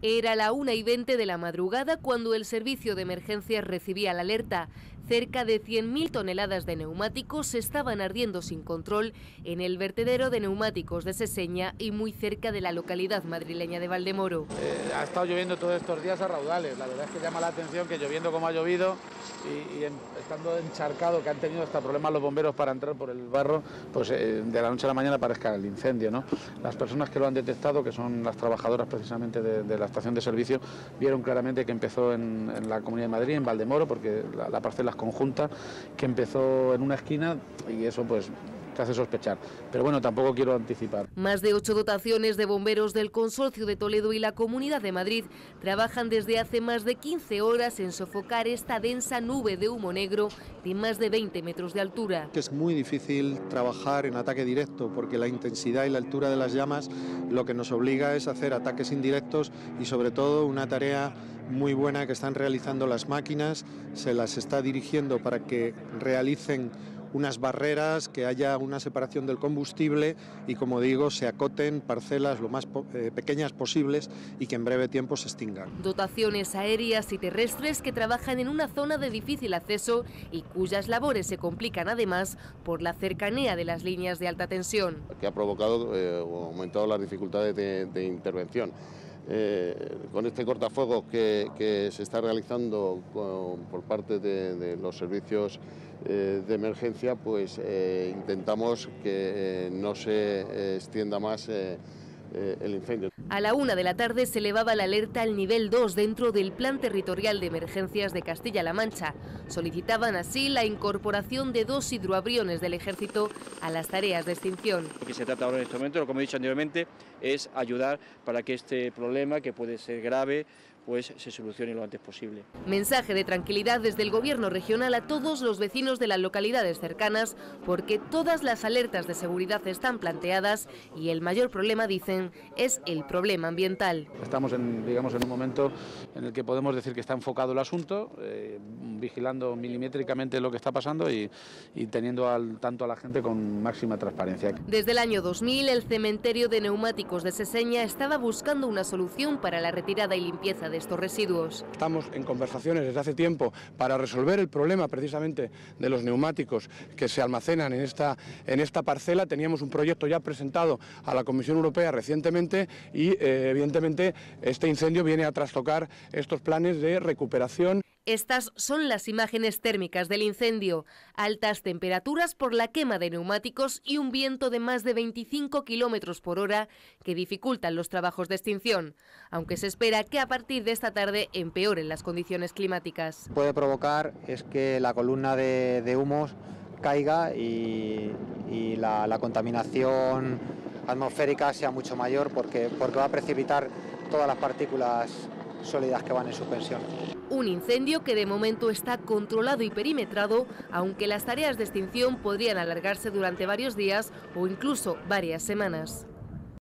Era la 1 y 20 de la madrugada cuando el servicio de emergencias recibía la alerta. Cerca de 100.000 toneladas de neumáticos estaban ardiendo sin control en el vertedero de neumáticos de Seseña y muy cerca de la localidad madrileña de Valdemoro. Eh, ha estado lloviendo todos estos días a raudales. La verdad es que llama la atención que lloviendo como ha llovido y, estando encharcado, que han tenido hasta problemas los bomberos para entrar por el barro, pues eh, de la noche a la mañana aparezca el incendio. ¿no? Las personas que lo han detectado, que son las trabajadoras precisamente de, la estación de servicio, vieron claramente que empezó en, la Comunidad de Madrid, en Valdemoro, porque la, la parcela conjunta que empezó en una esquina y eso pues te hace sospechar. Pero bueno, tampoco quiero anticipar. Más de ocho dotaciones de bomberos del Consorcio de Toledo y la Comunidad de Madrid trabajan desde hace más de 15 horas en sofocar esta densa nube de humo negro de más de 20 metros de altura. Es muy difícil trabajar en ataque directo porque la intensidad y la altura de las llamas lo que nos obliga es hacer ataques indirectos y sobre todo una tarea muy buena que están realizando las máquinas, se las está dirigiendo para que realicen unas barreras, que haya una separación del combustible y, como digo, se acoten parcelas lo más eh, pequeñas posibles y que en breve tiempo se extingan. Dotaciones aéreas y terrestres que trabajan en una zona de difícil acceso y cuyas labores se complican además por la cercanía de las líneas de alta tensión. Que ha provocado eh, o aumentado las dificultades de intervención. Eh, con este cortafuegos que, se está realizando por parte de, los servicios eh, de emergencia, pues eh, intentamos que no se extienda más el incendio. A la una de la tarde se elevaba la alerta al nivel 2 dentro del Plan Territorial de Emergencias de Castilla-La Mancha. Solicitaban así la incorporación de dos hidroaviones del Ejército a las tareas de extinción. Lo que se trata ahora en este momento, como he dicho anteriormente, es ayudar para que este problema, que puede ser grave, pues se solucione lo antes posible. Mensaje de tranquilidad desde el Gobierno regional a todos los vecinos de las localidades cercanas porque todas las alertas de seguridad están planteadas y el mayor problema, dicen, es el problema ambiental. Estamos en, digamos, en un momento en el que podemos decir que está enfocado el asunto, eh, vigilando milimétricamente lo que está pasando y, teniendo al tanto a la gente con máxima transparencia. Desde el año 2000, el cementerio de neumáticos de Seseña estaba buscando una solución para la retirada y limpieza de estos residuos. Estamos en conversaciones desde hace tiempo para resolver el problema precisamente de los neumáticos que se almacenan en esta, en esta parcela. Teníamos un proyecto ya presentado a la Comisión Europea recientemente y eh, evidentemente este incendio viene a trastocar estos planes de recuperación. Estas son las imágenes térmicas del incendio. Altas temperaturas por la quema de neumáticos y un viento de más de 25 kilómetros por hora que dificultan los trabajos de extinción, aunque se espera que a partir de esta tarde empeoren las condiciones climáticas. Puede provocar es que la columna de, humos caiga y, la, contaminación atmosférica sea mucho mayor porque, porque va a precipitar todas las partículas sólidas que van en suspensión. Un incendio que de momento está controlado y perimetrado, aunque las tareas de extinción podrían alargarse durante varios días o incluso varias semanas.